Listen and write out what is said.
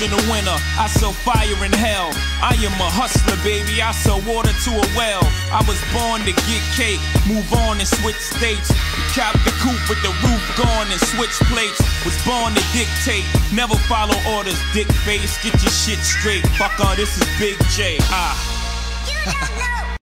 in the winter. I sell fire in hell. I am a hustler, baby. I sell water to a well. I was born to get cake, move on and switch states. Cap the coupe with the roof gone and switch plates. Was born to dictate, never follow orders. Dick face, get your shit straight. Fucker, this is Big J. Ah.